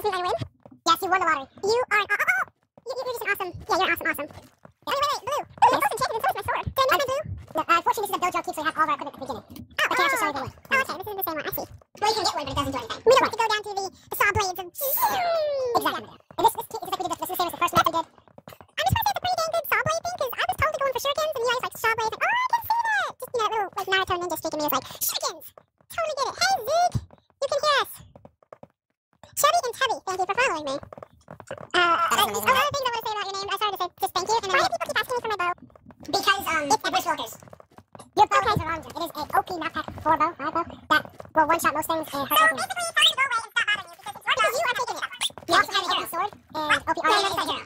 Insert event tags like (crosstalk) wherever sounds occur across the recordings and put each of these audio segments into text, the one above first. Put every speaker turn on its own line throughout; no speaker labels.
to
see I win?
Yes, you won the lottery.
You are oh, oh, oh. oh. You, are just an awesome. Yeah, you're awesome, awesome. Wait, wait, wait, blue. Blue, yes. it's enchanted and so is my sword. Do I need blue?
No, uh, unfortunately, this is a dojo keep, so you have all of our equipment at the beginning.
Oh, but oh. can actually show you
the
way. Dynamite Treasure.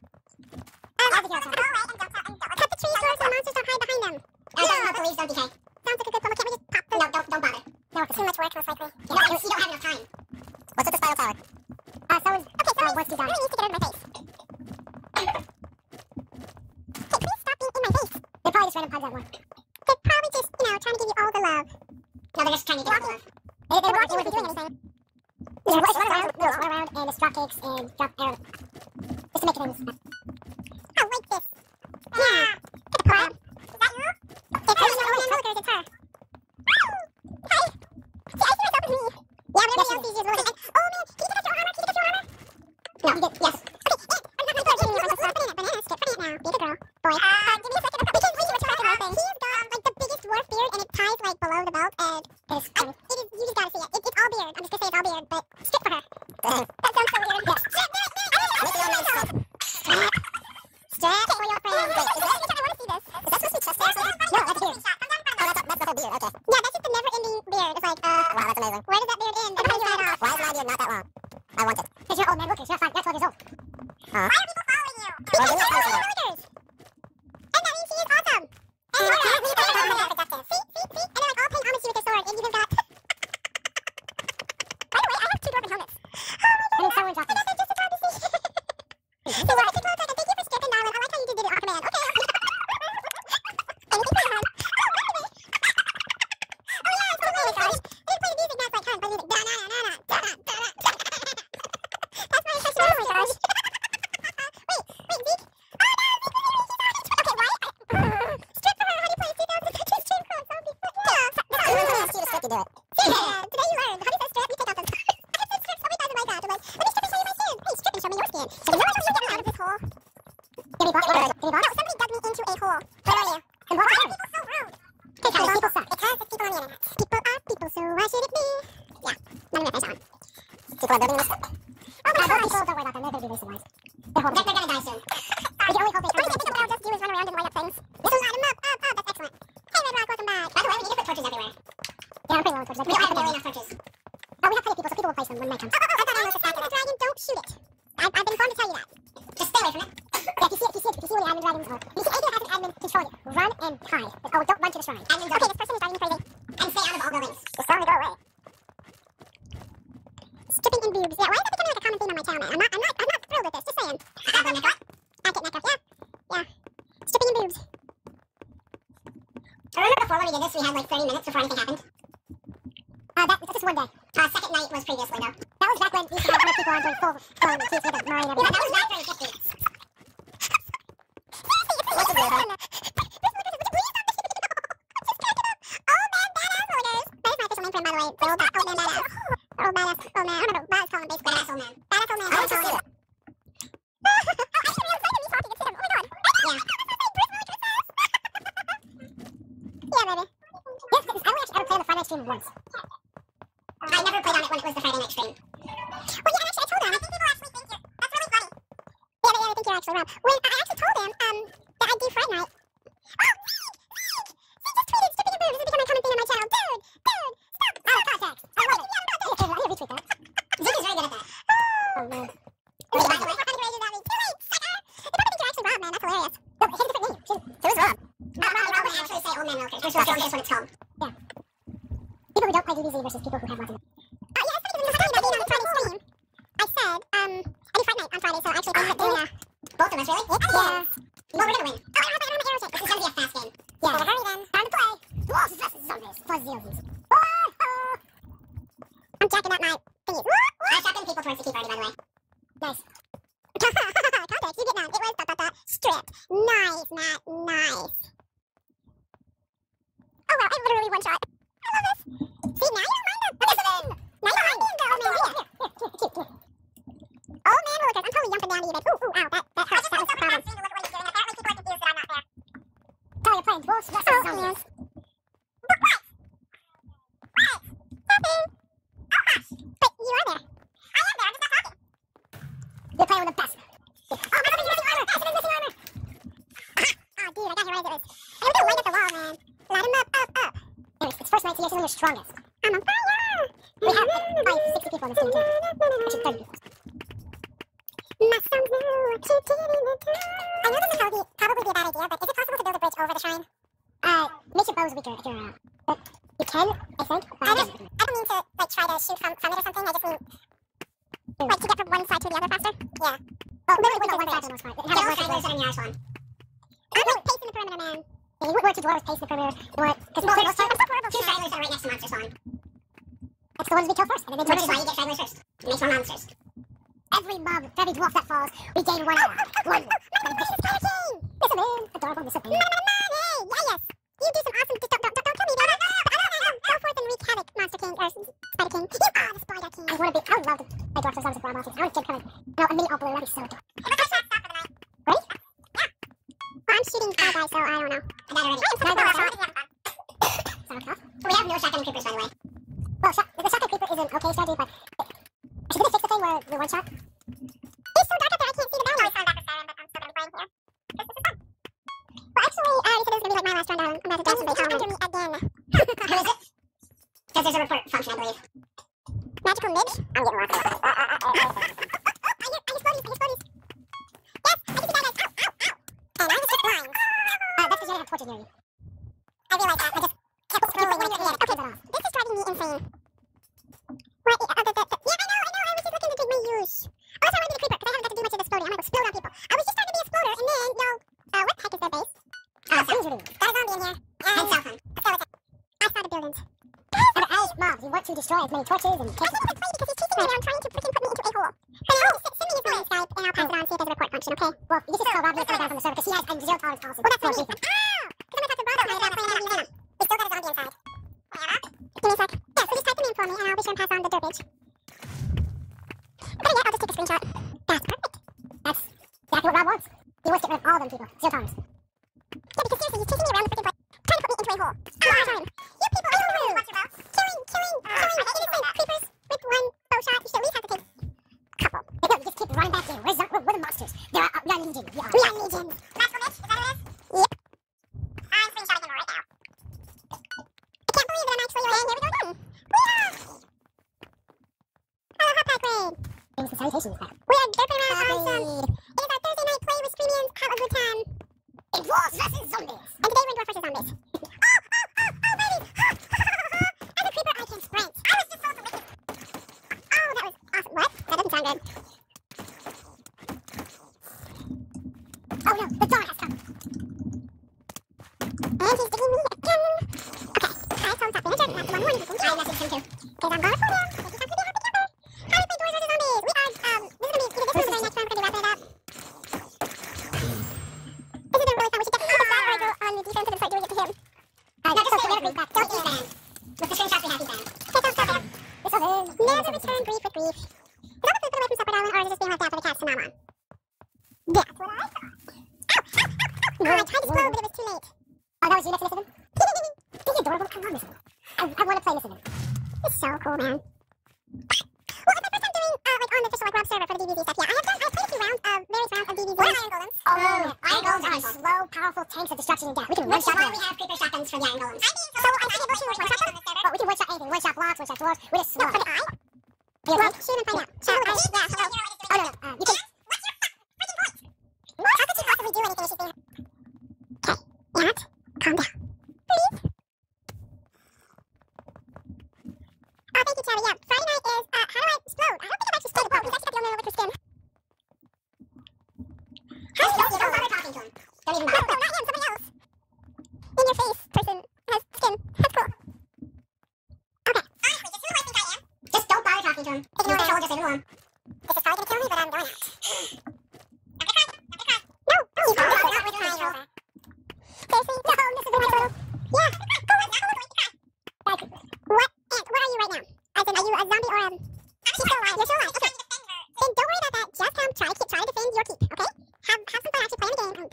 Yeah,
I'm
putting long
torches. Like,
we
don't have very enough torches.
But we have plenty of people, so people will place them when night comes.
Oh, oh, oh, oh, oh! I was dragon. Don't shoot it. I, I've been informed to tell you that.
Just stay away from it.
yeah, if you see it, if you see it, if you see one the admin dragons, or if you see anything that has an admin control you, run and hide. Oh, don't run to the shrine.
Okay, this person is driving me crazy.
And stay out of all buildings.
Just tell them to go away. Stripping in boobs. Yeah, why is that becoming like a common theme on my channel, man? I'm not, I'm not, I'm not thrilled with this. Just saying.
I get neck.
I get neck. Yeah, yeah. Stripping in boobs.
I remember before when we did this, we had like 30 minutes before anything happened.
That was just one day.
Our second night was previous window.
That was back when we used to have people on doing full phone and TV and Mario and everything.
Yeah, that was back during 50.
Listen to it, By the way, they're all badass, old man badass. They're all badass, old man. I don't know, badass calling basically
badass old man.
Badass old man. Badass old man.
um, I do Fight on Friday, so
I
actually think oh,
that
doing
Both of us, really?
It yeah.
Well, oh, we're gonna win.
Oh, I hope I don't have an arrow shit.
This is gonna be a fast game.
Yeah.
Better hurry then.
Time to play. Dwarves vs. Zombies. For zombies. Oh.
I'm jacking up my thingies.
I'm jacking people towards the keeper already, by the way.
the
strongest.
I'm on fire!
We have like 5, 60 people the same team too. Actually, 30.
I
want
this yes. You do some awesome. Don't, don't, don't. Go forth and wreak havoc, Monster King or Spider King. You are the Spider King.
I want to be. I would love to.
saying. What? Uh, the, the, the, yeah, I know, I know. I was just looking to take my use. Also, I wanted to be the creeper because I haven't got to do much of exploding. I'm gonna explode on people. I was just trying to be a explorer, and then yo, uh, what the heck is their base?
Oh, awesome. injury.
Got a zombie in here.
And
cell
phone.
Let's go with it. I saw the buildings. (laughs)
Number eight, mobs. You want to destroy as many torches and.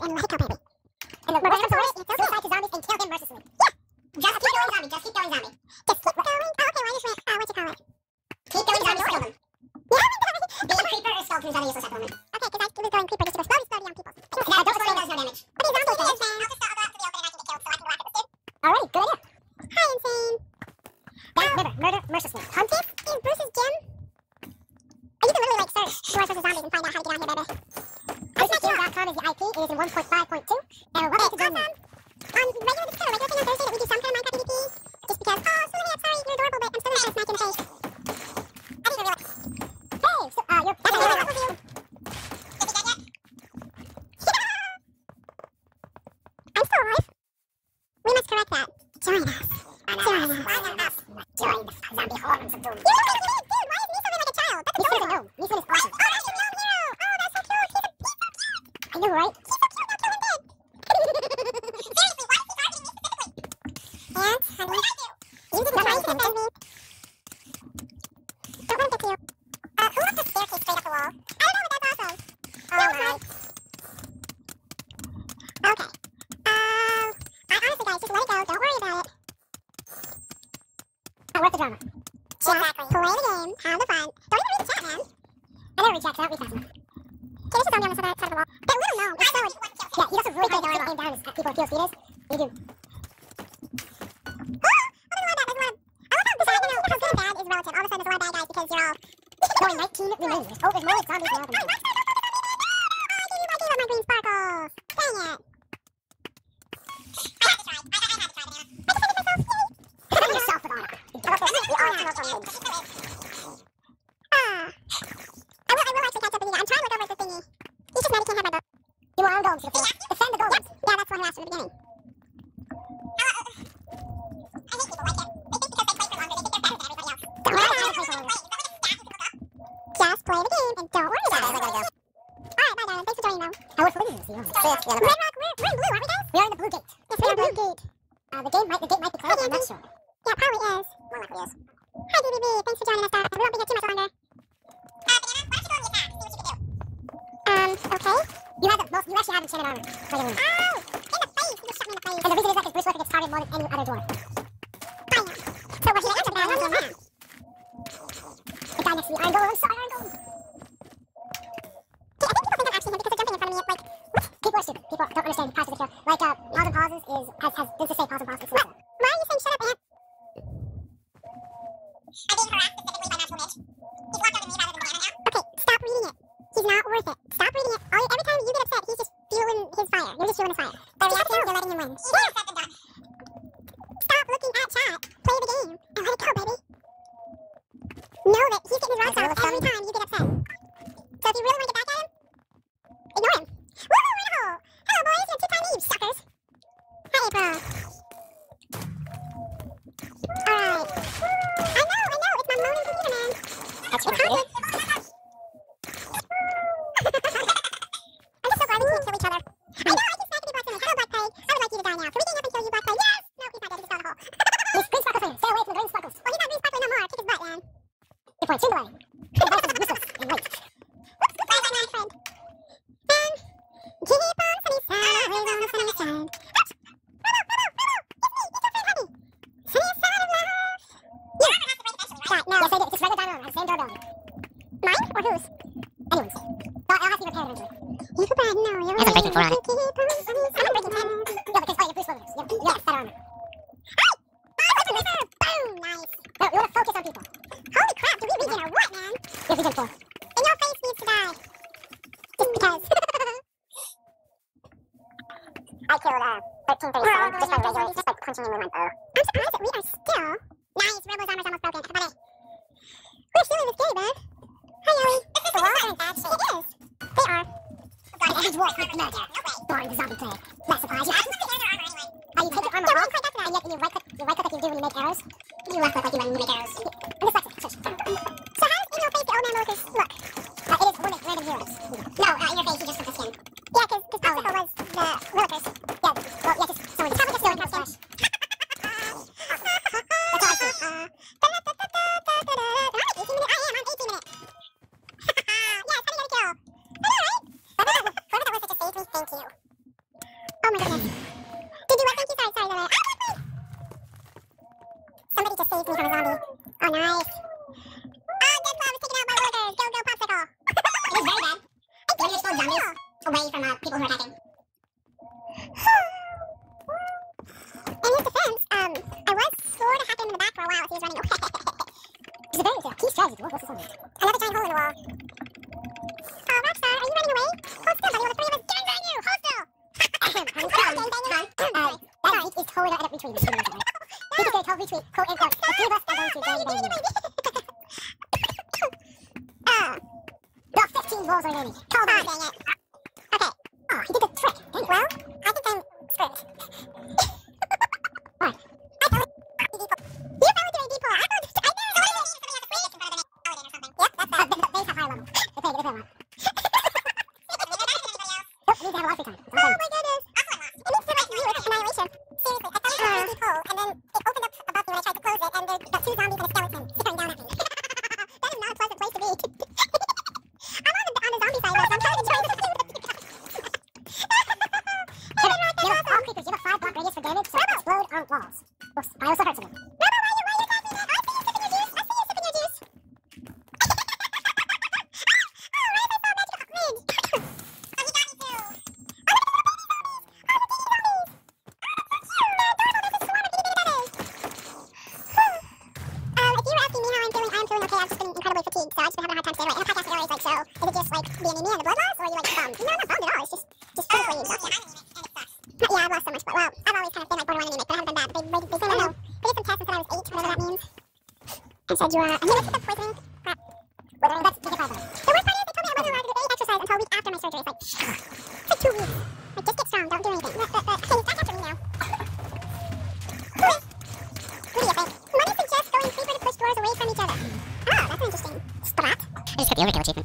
and like Copy. And the
murder story, you go
back
to
zombies and kill them mercilessly.
Yeah! Just keep killing zombie,
just keep
killing zombie.
like that, join us. Join us.
Join us. Zombie horns of doom.
all of a sudden there's a lot of bad guys because you're all
going 19 remains. There's, oh, there's more zombies now than
Hi, DBB. Thanks for joining us. Uh, we won't be here too much longer.
Uh, Banana, why don't you go and get that and see what you can do?
Um, okay.
You have the most, you actually haven't seen it on. What!
Oh, in the face! You just shot me in the face.
And the reason is that because Bruce Wilker gets targeted more than any other dwarf.
You're
fighting for it.
the
workers.
totally not end up retweeting (laughs) this video. He's just gonna totally retweet, quote unquote, the three of us are going to Danny Danny.
Uh,
the 15 balls are Danny. Call on,
dang it.
Oh,
that's
an interesting spot.
I just got the overkill achievement.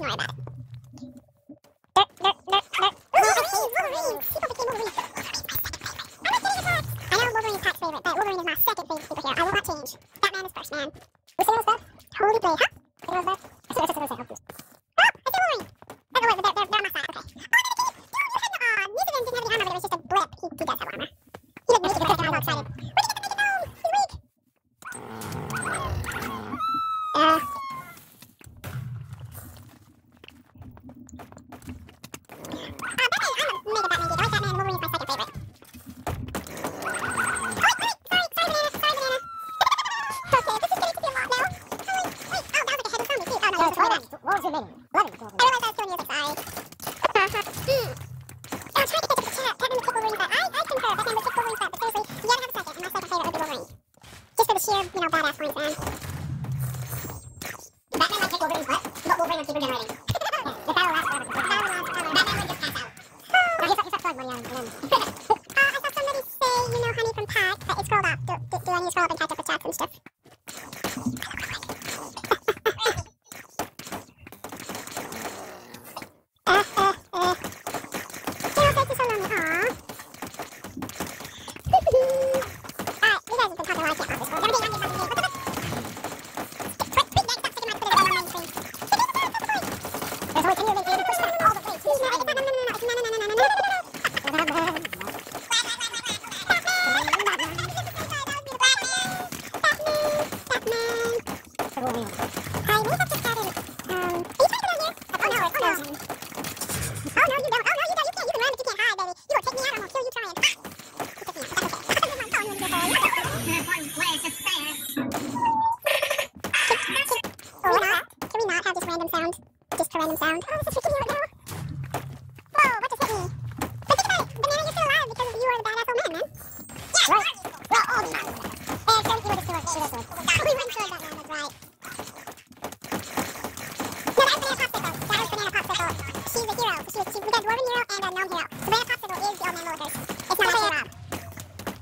worry about.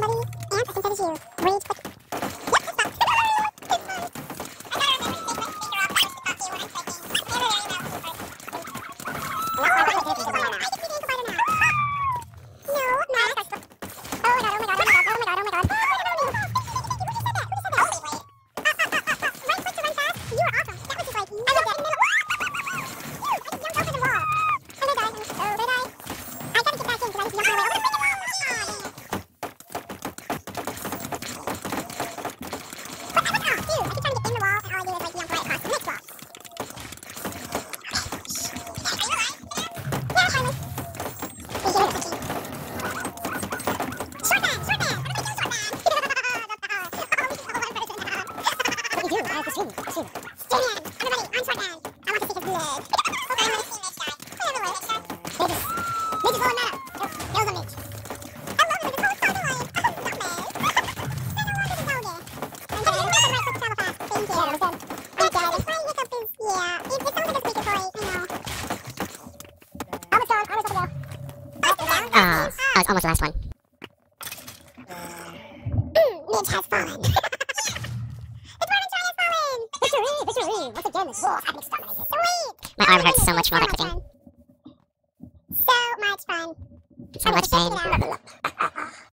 somebody and listen to the Hugh. Read the